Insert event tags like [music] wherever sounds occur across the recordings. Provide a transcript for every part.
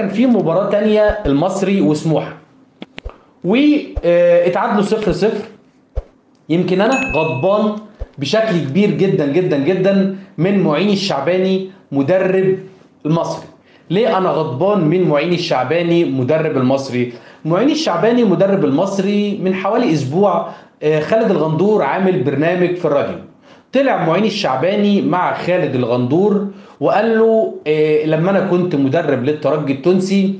كان في مباراة تانية المصري وسموحة. واتعادلوا صفر صفر. يمكن أنا غضبان بشكل كبير جدا جدا جدا من معين الشعباني مدرب المصري. ليه أنا غضبان من معين الشعباني مدرب المصري؟ معين الشعباني مدرب المصري من حوالي أسبوع آه، خالد الغندور عامل برنامج في الراديو. طلع معين الشعباني مع خالد الغندور وقال له آه، لما أنا كنت مدرب للترجي التونسي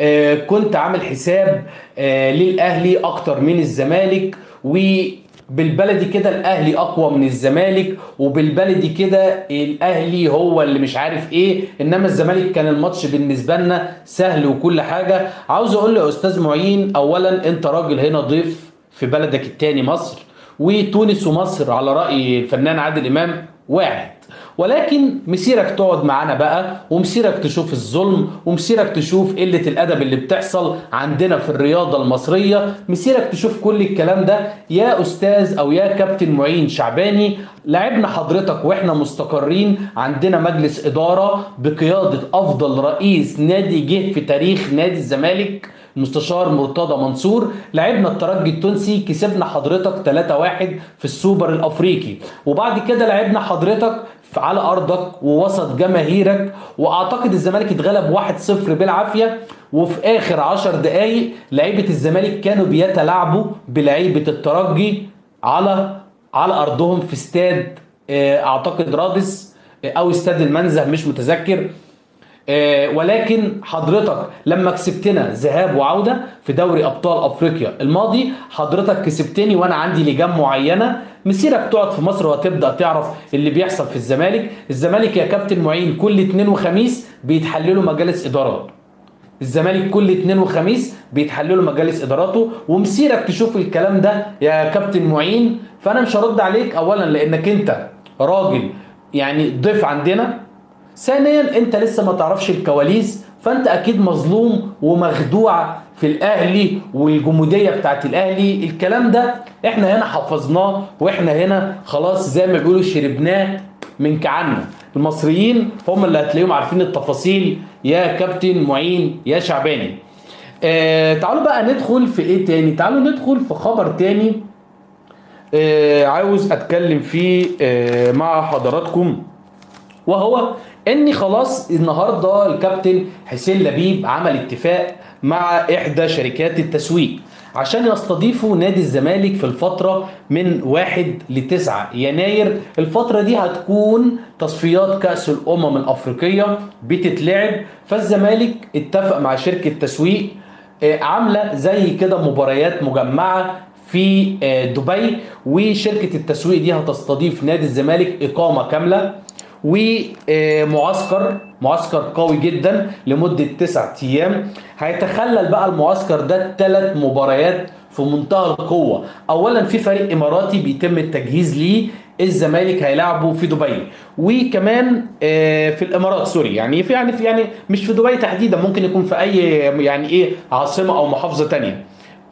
آه، كنت عامل حساب آه، للأهلي أكتر من الزمالك وبالبلدي كده الأهلي أقوى من الزمالك وبالبلدي كده الأهلي هو اللي مش عارف إيه إنما الزمالك كان الماتش بالنسبة لنا سهل وكل حاجة. عاوز أقول له يا أستاذ معين اولا أنت راجل هنا ضيف في بلدك التاني مصر. وتونس ومصر على رأي الفنان عادل إمام واحد. ولكن مسيرك تقعد معانا بقى ومسيرك تشوف الظلم ومسيرك تشوف قلة الأدب اللي بتحصل عندنا في الرياضة المصرية. مسيرك تشوف كل الكلام ده يا أستاذ أو يا كابتن معين شعباني لعبنا حضرتك وإحنا مستقرين عندنا مجلس إدارة بقيادة أفضل رئيس نادي جه في تاريخ نادي الزمالك المستشار مرتضى منصور. لعبنا الترجي التونسي كسبنا حضرتك 3-1 في السوبر الأفريقي. وبعد كده لعبنا حضرتك على أرضك ووسط جماهيرك. وأعتقد الزمالك اتغلب 1-0 بالعافية. وفي آخر 10 دقائق لعيبة الزمالك كانوا بيتلاعبوا بلعيبة الترجي على على أرضهم في استاد آه، أعتقد رادس آه، أو استاد المنزه مش متذكر. آه، ولكن حضرتك لما كسبتنا ذهاب وعودة في دوري أبطال أفريقيا الماضي حضرتك كسبتني وأنا عندي لجان معينة. مسيرك تقعد في مصر وهتبدا تعرف اللي بيحصل في الزمالك. الزمالك يا كابتن معين كل اثنين وخميس بيتحللوا مجالس ادارات الزمالك كل اثنين وخميس بيتحللوا مجالس إداراته. ومسيرك تشوف الكلام ده يا كابتن معين فأنا مش هرد عليك اولا لأنك أنت راجل يعني ضيف عندنا. ثانيا أنت لسه ما تعرفش الكواليس فأنت أكيد مظلوم ومخدوع في الأهلي والجمودية بتاعت الأهلي. الكلام ده إحنا هنا حفظناه وإحنا هنا خلاص زي ما بيقولوا شربناه من كعنا. المصريين هم اللي هتلاقيهم عارفين التفاصيل. يا كابتن معين يا شعباني. آه تعالوا بقى ندخل في إيه تاني؟ تعالوا ندخل في خبر تاني. عاوز أتكلم فيه آه مع حضراتكم. وهو ان خلاص النهارده الكابتن حسين لبيب عمل اتفاق مع إحدى شركات التسويق عشان يستضيفوا نادي الزمالك في الفترة من 1 ل 9 يناير الفترة دي هتكون تصفيات كأس الأمم الأفريقية بتتلعب فالزمالك اتفق مع شركة تسويق آه، عاملة زي كده مباريات مجمعة في آه، دبي وشركة التسويق دي هتستضيف نادي الزمالك إقامة كاملة ومعسكر معسكر قوي جدا لمدة تسعة أيام. هيتخلل بقى المعسكر ده ثلاث مباريات في منتهى القوة. أولا في فريق إماراتي بيتم التجهيز ليه الزمالك هيلعبه في دبي. وكمان آه، في الإمارات سوري يعني في يعني في يعني مش في دبي تحديدا ممكن يكون في أي يعني إيه عاصمة أو محافظة تانية.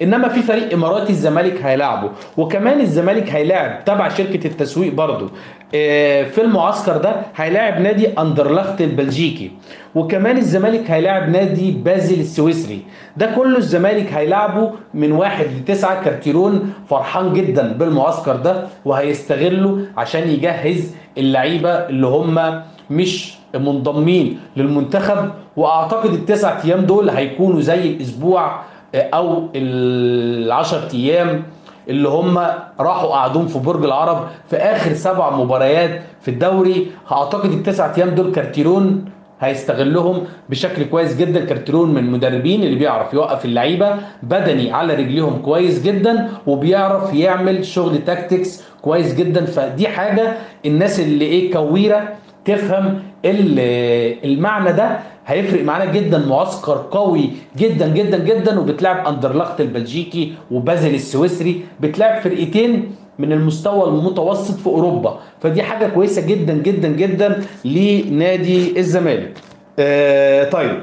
إنما في فريق إماراتي الزمالك هيلاعبه وكمان الزمالك هيلاعب تبع شركة التسويق برضو آه، في المعسكر ده هيلاعب نادي أندرلخت البلجيكي وكمان الزمالك هيلاعب نادي بازل السويسري. ده كله الزمالك هيلاعبه من واحد لتسعة كارتيرون فرحان جدا بالمعسكر ده وهيستغله عشان يجهز اللعيبة اللي هم مش منضمين للمنتخب. وأعتقد التسع أيام دول هيكونوا زي الأسبوع أو العشر أيام اللي هم راحوا قعدون في برج العرب في آخر سبع مباريات في الدوري أعتقد التسع أيام دول كارتيرون هيستغلهم بشكل كويس جدا. كارتيرون من المدربين اللي بيعرف يوقف اللعيبة بدني على رجليهم كويس جدا وبيعرف يعمل شغل tactics كويس جدا. فدي حاجة الناس اللي إيه كويرة تفهم ال- المعنى ده. هيفرق معانا جدا معسكر قوي جدا جدا جدا. وبتلعب اندرلخت البلجيكي وبازل السويسري. بتلعب فرقتين من المستوى المتوسط في أوروبا. فدي حاجة كويسة جدا جدا جدا لنادي الزمالك. آه طيب.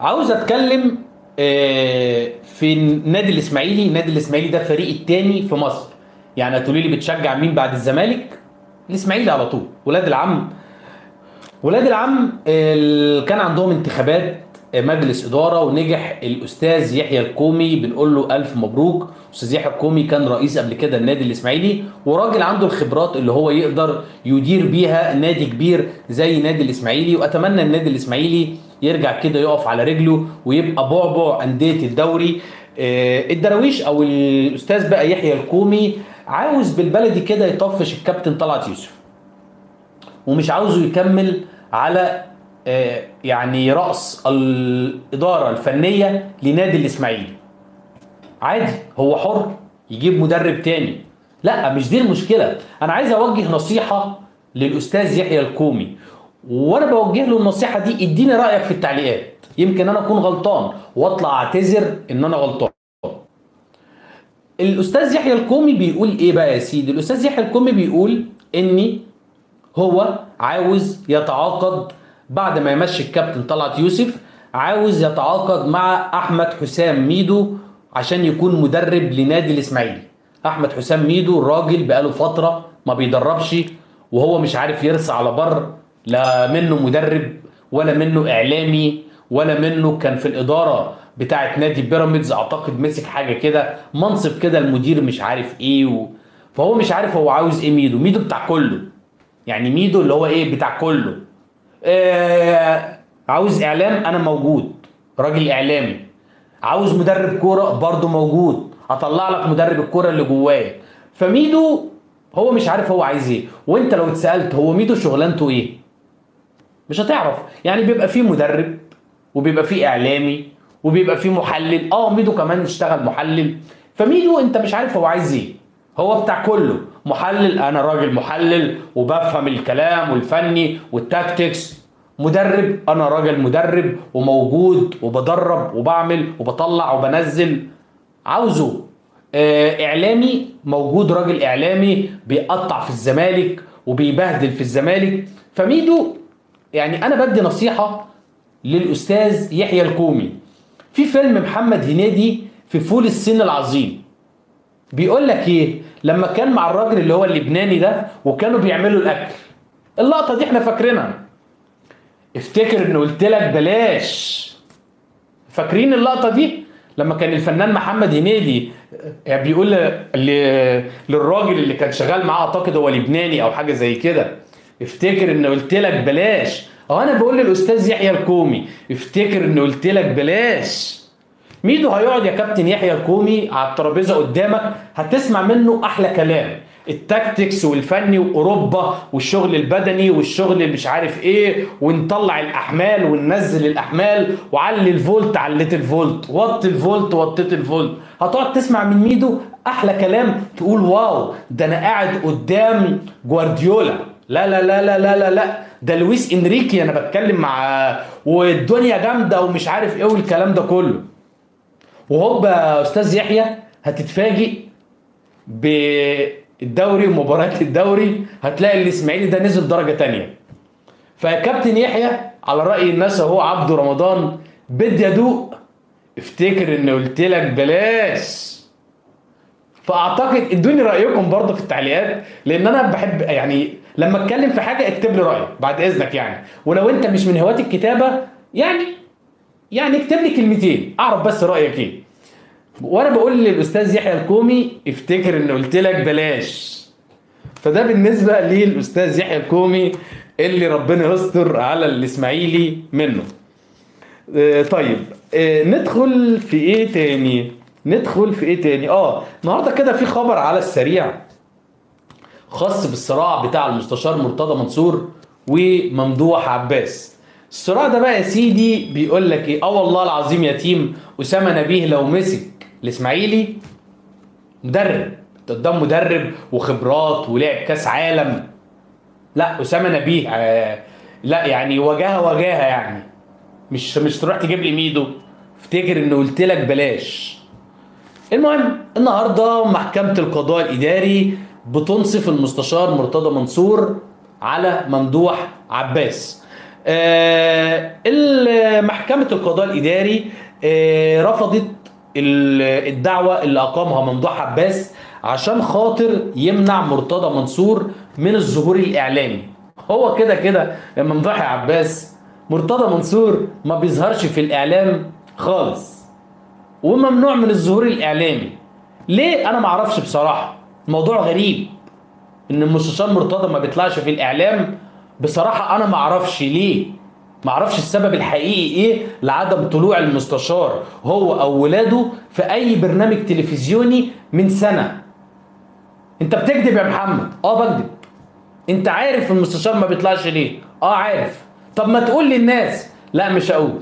عاوز أتكلم آه في النادي الإسماعيلي. النادي الإسماعيلي ده فريق التاني في مصر. يعني هتقولي لي بتشجع مين بعد الزمالك؟ الإسماعيلي على طول. ولاد العم ولاد العم ال- كان عندهم انتخابات مجلس إدارة ونجح الأستاذ يحيى الكومي بنقول له ألف مبروك. أستاذ يحيى الكومي كان رئيس قبل كده النادي الإسماعيلي وراجل عنده الخبرات اللي هو يقدر يدير بيها نادي كبير زي نادي الإسماعيلي. وأتمنى النادي الإسماعيلي يرجع كده يقف على رجله ويبقى بعبع أندية الدوري. آه، الدراويش أو الأستاذ بقى يحيى الكومي عاوز بالبلدي كده يطفش الكابتن طلعت يوسف. ومش عاوزه يكمل على آه، يعني رأس الإدارة الفنية لنادي الإسماعيلي. عادي هو حر يجيب مدرب تاني. لا مش دي المشكلة. أنا عايز أوجه نصيحة للأستاذ يحيى الكومي. وأنا بوجه له النصيحة دي إديني رأيك في التعليقات. يمكن أنا أكون غلطان وأطلع أعتذر إن أنا غلطان. الأستاذ يحيى الكومي بيقول إيه بقى يا سيدي؟ الأستاذ يحيى الكومي بيقول إني هو عاوز يتعاقد بعد ما يمشي الكابتن طلعت يوسف عاوز يتعاقد مع أحمد حسام ميدو عشان يكون مدرب لنادي الإسماعيلي. أحمد حسام ميدو الراجل بقاله فترة ما بيدربش وهو مش عارف يرسى على بر لا منه مدرب ولا منه إعلامي ولا منه كان في الإدارة بتاعة نادي بيراميدز أعتقد مسك حاجة كده منصب كده المدير مش عارف إيه و... فهو مش عارف هو عاوز إيه ميدو. ميدو بتاع كله. يعني ميدو اللي هو إيه بتاع كله. آه عاوز إعلام أنا موجود. راجل إعلامي. عاوز مدرب كورة برضه موجود. هطلع لك مدرب الكورة اللي جوايا. فميدو هو مش عارف هو عايز إيه. وأنت لو اتسألت هو ميدو شغلانته إيه؟ مش هتعرف. يعني بيبقى فيه مدرب وبيبقى فيه إعلامي وبيبقى فيه محلل. آه ميدو كمان اشتغل محلل. فميدو أنت مش عارف هو عايز إيه. هو بتاع كله. محلل أنا راجل محلل وبفهم الكلام والفني والتاكتكس. مدرب أنا راجل مدرب وموجود وبدرب وبعمل وبطلع وبنزل. عاوزه آه، إعلامي موجود راجل إعلامي بيقطع في الزمالك وبيبهدل في الزمالك. فميدو يعني أنا بدي نصيحة للأستاذ يحيى الكومي. في فيلم محمد هنيدي في فول الصين العظيم. بيقول لك إيه؟ لما كان مع الراجل اللي هو اللبناني ده وكانوا بيعملوا الأكل. اللقطة دي إحنا فاكرينها. افتكر إن قلت لك بلاش. فاكرين اللقطة دي؟ لما كان الفنان محمد هنيدي يعني بيقول للراجل اللي كان شغال معاه أعتقد هو لبناني أو حاجة زي كده. افتكر إن قلت لك بلاش. آه أنا بقول للأستاذ يحيى الكومي افتكر إن قلت لك بلاش. ميدو هيقعد يا كابتن يحيى الكومي على الترابيزة قدامك هتسمع منه أحلى كلام. ال tactics والفني وأوروبا والشغل البدني والشغل مش عارف إيه ونطلع الأحمال وننزل الأحمال وعلي الفولت عليت الفولت وطي الفولت وطيت الفولت. هتقعد تسمع من ميدو أحلى كلام تقول wow ده أنا قاعد قدام جوارديولا. لا لا لا لا لا لا, لا. ده لويس إنريكي أنا بتكلم مع والدنيا جامدة ومش عارف إيه والكلام ده كله. وهوب يا أستاذ يحيى هتتفاجئ بالدوري ومباريات الدوري هتلاقي الاسماعيلي ده نزل درجة تانية. فيا كابتن يحيى على رأي الناس أهو عبده رمضان بدي أدوق. افتكر إن قلت لك بلاش. فأعتقد إدوني رأيكم برضه في التعليقات لأن أنا بحب يعني لما أتكلم في حاجة اكتب لي رأيك بعد إذنك يعني. ولو أنت مش من هواة الكتابة يعني يعني اكتب لي كلمتين أعرف بس رأيك إيه. وأنا بقول للأستاذ يحيى الكومي افتكر إن قلت لك بلاش. فده بالنسبة للأستاذ يحيى الكومي اللي ربنا يستر على الإسماعيلي منه. آه، طيب آه، ندخل في إيه تاني؟ ندخل في إيه تاني؟ آه النهارده كده في خبر على السريع خاص بالصراع بتاع المستشار مرتضى منصور وممدوح عباس. الصراع ده بقى يا سيدي بيقول لك إيه؟ آه والله العظيم يتيم أسامة نبيه لو مسك الاسماعيلي مدرب قدام مدرب وخبرات ولعب كأس عالم. لا أسامة نبيه آه لا يعني وجاهه وجاهه يعني. مش مش تروح تجيب لي ميدو. افتكر ان قلت لك بلاش. المهم النهارده محكمة القضاء الإداري بتنصف المستشار مرتضى منصور على ممدوح عباس. آه محكمه القضاء الإداري آه رفضت الدعوة اللي أقامها ممدوح عباس عشان خاطر يمنع مرتضى منصور من الظهور الإعلامي. هو كده كده ممدوح عباس مرتضى منصور ما بيظهرش في الإعلام خالص. وممنوع من الظهور الإعلامي. ليه؟ أنا ما أعرفش بصراحة. الموضوع غريب. إن المستشار مرتضى ما بيطلعش في الإعلام بصراحة أنا ما أعرفش ليه. ما أعرفش السبب الحقيقي إيه لعدم طلوع المستشار هو أو ولاده في أي برنامج تلفزيوني من سنة. أنت بتكذب يا محمد؟ آه بكذب. أنت عارف المستشار ما بيطلعش ليه؟ آه عارف. طب ما تقول للناس. لا مش هقول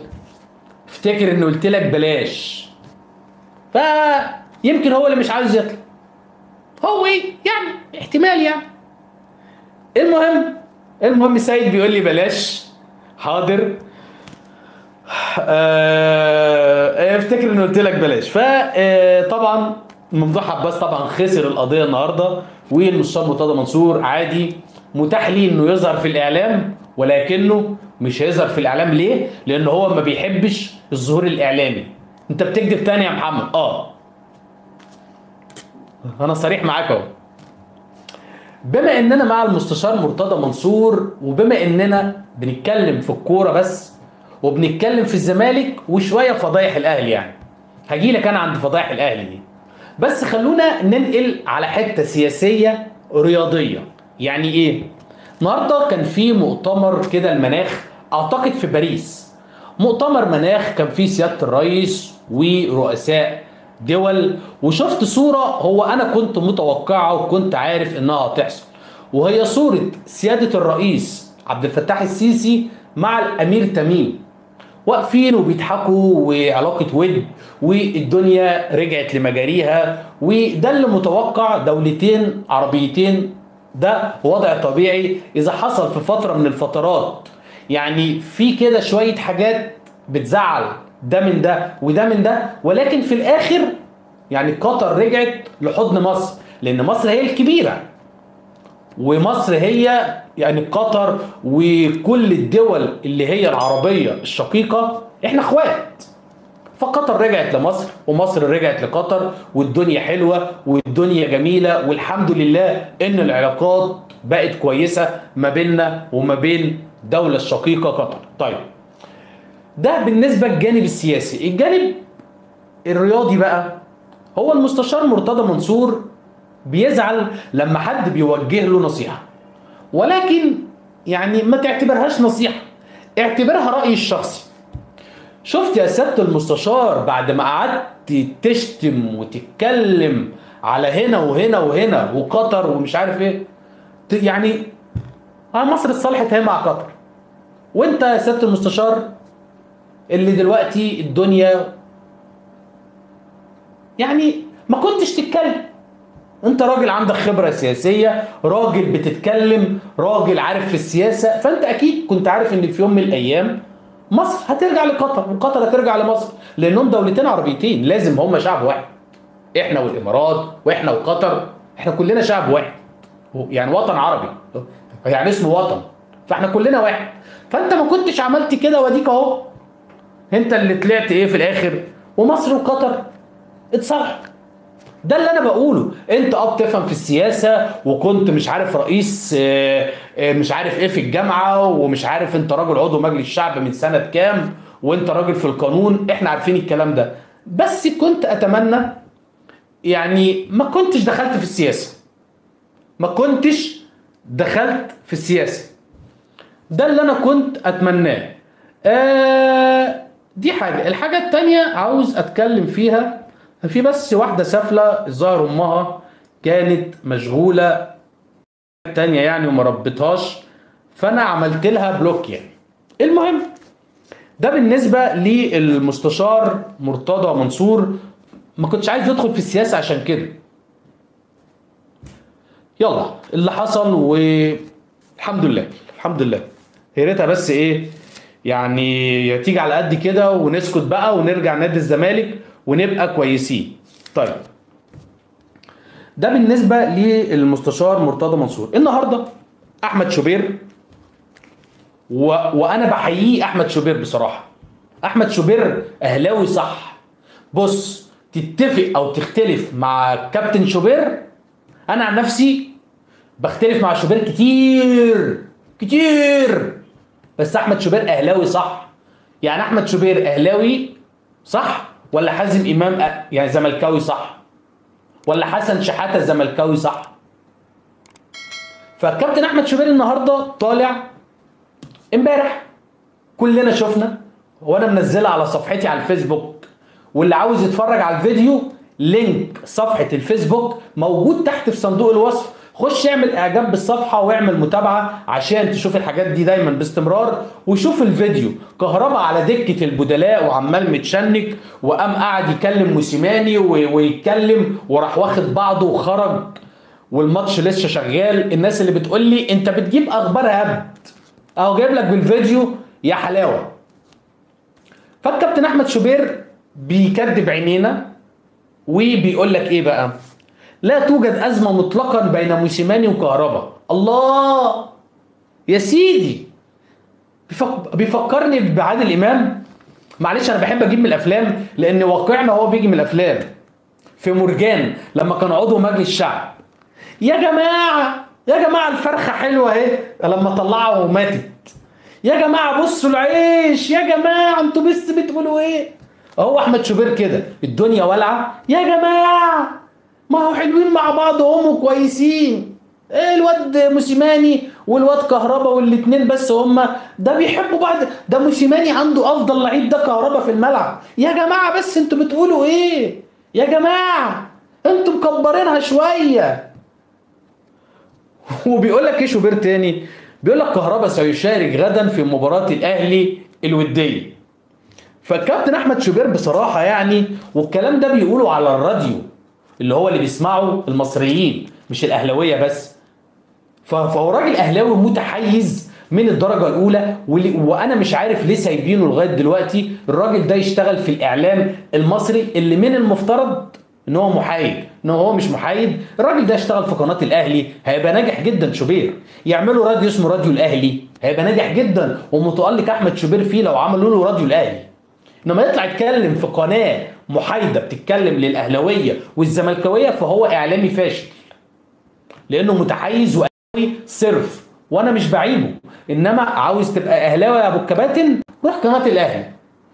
افتكر ان قلت لك بلاش. فيمكن هو اللي مش عاوز يطلع. هو إيه؟ يعني احتمال يعني. المهم المهم سيد بيقول لي بلاش. حاضر. آه، افتكر ان قلت لك بلاش. فطبعا ممدوح عباس طبعا خسر القضية النهارده. والمستشار مرتضى منصور. عادي. متاح ليه إنه يظهر في الإعلام؟ ولكنه مش هيظهر في الإعلام ليه؟ لأن هو ما بيحبش الظهور الإعلامي. أنت بتكذب تاني يا محمد. آه. أنا صريح معاك أهو. بما اننا مع المستشار مرتضى منصور وبما اننا بنتكلم في الكورة بس وبنتكلم في الزمالك وشوية فضايح الأهلي يعني. هجي لك أنا عند فضايح الأهلي دي. بس خلونا ننقل على حتة سياسية رياضية. يعني إيه؟ النهارده كان في مؤتمر كده المناخ أعتقد في باريس. مؤتمر مناخ كان فيه سيادة الرئيس ورؤساء دول وشفت صورة هو أنا كنت متوقعة وكنت عارف إنها هتحصل. وهي صورة سيادة الرئيس عبد الفتاح السيسي مع الأمير تميم. واقفين وبيضحكوا وعلاقة ود والدنيا رجعت لمجاريها. وده اللي متوقع دولتين عربيتين. ده وضع طبيعي. إذا حصل في فترة من الفترات يعني في كده شوية حاجات بتزعل. ده من ده وده من ده. ولكن في الآخر يعني قطر رجعت لحضن مصر لأن مصر هي الكبيرة. ومصر هي يعني قطر وكل الدول اللي هي العربية الشقيقة إحنا إخوات. فقطر رجعت لمصر ومصر رجعت لقطر والدنيا حلوة والدنيا جميلة والحمد لله إن العلاقات بقت كويسة ما بيننا وما بين دولة الشقيقه قطر. طيب ده بالنسبة للجانب السياسي. الجانب الرياضي بقى هو المستشار مرتضى منصور بيزعل لما حد بيوجه له نصيحة. ولكن يعني ما تعتبرهاش نصيحة اعتبرها رأيي الشخصي. شفت يا سيادة المستشار بعد ما قعدت تشتم وتتكلم على هنا وهنا وهنا وقطر ومش عارف إيه؟ يعني مصر اتصالحت هي مع قطر. وانت يا سيادة المستشار اللي دلوقتي الدنيا يعني ما كنتش تتكلم. انت راجل عندك خبرة سياسية راجل بتتكلم راجل عارف في السياسة فانت أكيد كنت عارف ان في يوم من الأيام مصر هترجع لقطر وقطر هترجع لمصر لانهم دولتين عربيتين لازم هم شعب واحد. إحنا والامارات وإحنا وقطر إحنا كلنا شعب واحد. يعني وطن عربي. يعني اسمه وطن. فاحنا كلنا واحد. فانت ما كنتش عملت كده واديك اهو انت اللي طلعت إيه في الآخر؟ ومصر وقطر. اتصالحوا ده اللي أنا بقوله. انت آه بتفهم في السياسة وكنت مش عارف رئيس آه آه مش عارف إيه في الجامعة ومش عارف انت راجل عضو مجلس الشعب من سنة كام وانت راجل في القانون. إحنا عارفين الكلام ده. بس كنت اتمنى يعني ما كنتش دخلت في السياسة. ما كنتش دخلت في السياسة. ده اللي أنا كنت اتمناه. آه دي حاجة. الحاجة التانية عاوز أتكلم فيها في بس واحدة سافلة الظاهر أمها كانت مشغولة تانية يعني وما ربتهاش فأنا عملت لها بلوك يعني. المهم ده بالنسبة للمستشار مرتضى منصور. ما كنتش عايز يدخل في السياسة عشان كده. يلا اللي حصل والحمد لله الحمد لله. يا ريتها بس إيه يعني تيجي على قد كده ونسكت بقى ونرجع نادي الزمالك ونبقى كويسين. طيب. ده بالنسبة للمستشار مرتضى منصور. النهارده أحمد شوبير و... وأنا بحييه أحمد شوبير بصراحة. أحمد شوبير أهلاوي صح. بص تتفق أو تختلف مع كابتن شوبير؟ أنا عن نفسي بختلف مع شوبير كتير كتير. بس أحمد شوبير أهلاوي صح؟ يعني أحمد شوبير أهلاوي صح؟ ولا حازم إمام يعني زملكاوي صح؟ ولا حسن شحاتة زملكاوي صح؟ فالكابتن أحمد شوبير النهارده طالع إمبارح. كلنا شفنا وأنا منزلها على صفحتي على الفيسبوك. واللي عاوز يتفرج على الفيديو لينك صفحة الفيسبوك موجود تحت في صندوق الوصف. خش اعمل اعجاب بالصفحة واعمل متابعة عشان تشوف الحاجات دي دايما باستمرار وشوف الفيديو. كهربا على دكة البدلاء وعمال متشنك وقام قاعد يكلم موسيماني ويتكلم وراح واخد بعضه وخرج والماتش لسه شغال. الناس اللي بتقول لي انت بتجيب أخبار هبد. اهو جايب لك بالفيديو يا حلاوة. فالكابتن أحمد شوبير بيكدب عينينا وبيقول لك إيه بقى؟ لا توجد أزمة مطلقا بين موسيماني وكهربا الله! يا سيدي! بيفك... بيفكرني بعادل إمام. معلش أنا بحب أجيب من الأفلام لأن واقعنا هو بيجي من الأفلام. في مرجان لما كان عضو مجلس الشعب. يا جماعة! يا جماعة الفرخة حلوة أهي. لما طلعها وماتت يا جماعة بصوا العيش. يا جماعة أنتوا بس بتقولوا إيه؟ هو أحمد شوبير كده. الدنيا والعه يا جماعة! ما هو حلوين مع بعض هم كويسين. إيه الواد موسيماني والواد كهربا والاتنين بس هم ده بيحبوا بعض. ده موسيماني عنده أفضل لعيب ده كهربا في الملعب. يا جماعة بس أنتوا بتقولوا إيه؟ يا جماعة أنتوا مكبرينها شوية. [laughs] وبيقول لك إيه شوبير تاني؟ بيقول لك كهربا سيشارك غدا في مباراة الأهلي الودية. فالكابتن أحمد شوبير بصراحة يعني والكلام ده بيقوله على الراديو. اللي هو اللي بيسمعه المصريين مش الأهلاوية بس. فهو راجل أهلاوي متحيز من الدرجة الأولى وأنا مش عارف ليه سايبينه لغاية دلوقتي. الراجل ده يشتغل في الإعلام المصري اللي من المفترض إن هو محايد إن هو مش محايد. الراجل ده يشتغل في قناة الأهلي هيبقى ناجح جدا شوبير. يعملوا راديو اسمه راديو الأهلي هيبقى ناجح جدا. ومتألق أحمد شوبير فيه لو عملوا له راديو الأهلي. إنما يطلع يتكلم في قناة محايدة بتتكلم للأهلاوية والزملكاوية فهو إعلامي فاشل. لأنه متحيز واهلاوي صرف وأنا مش بعيبه إنما عاوز تبقى أهلاوي يا أبو الكباتن روح قناة الأهلي.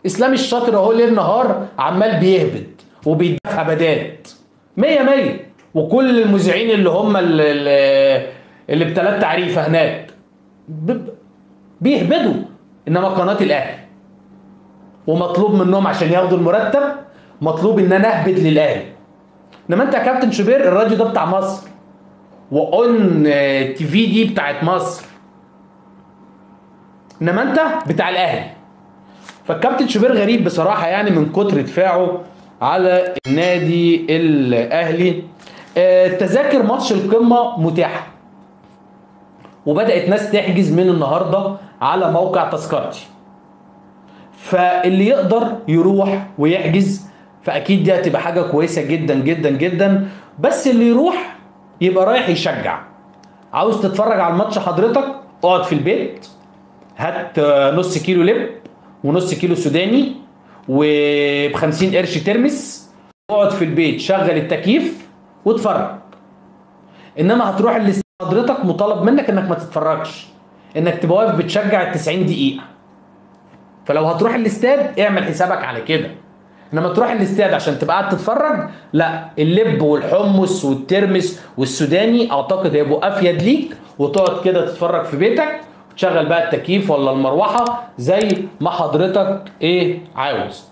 إسلام الشاطر أهو ليل نهار عمال بيهبد وبيدفع بدات. مية مية. وكل المذيعين اللي هم اللي, اللي بتلات تعريفة هناك بيهبدوا. إنما قناة الأهلي. ومطلوب منهم عشان ياخدوا المرتب مطلوب إن أنا أهبد للاهلي إنما أنت يا كابتن شوبير الراديو ده بتاع مصر. وأون تي في دي بتاعت مصر. إنما أنت بتاع الأهلي. فالكابتن شوبير غريب بصراحة يعني من كتر دفاعه على النادي الأهلي. آه، تذاكر ماتش القمة متاحة. وبدأت ناس تحجز من النهارده على موقع تذكرتي. فاللي يقدر يروح ويحجز فأكيد دي هتبقى حاجة كويسة جدا جدا جدا. بس اللي يروح يبقى رايح يشجع. عاوز تتفرج على الماتش حضرتك؟ اقعد في البيت. هات نص كيلو لب ونص كيلو سوداني وب 50 قرش ترمس. اقعد في البيت شغل التكييف واتفرج. إنما هتروح الاستاد حضرتك مطالب منك إنك ما تتفرجش. إنك تبقى واقف بتشجع ال 90 دقيقة. فلو هتروح الاستاد اعمل حسابك على كده. انما تروح الاستاد عشان تبقى قاعد تتفرج لا اللب والحمص والترمس والسوداني أعتقد هيبقوا أفيد ليك وتقعد كده تتفرج في بيتك وتشغل بقى التكييف ولا المروحة زي ما حضرتك إيه عاوز.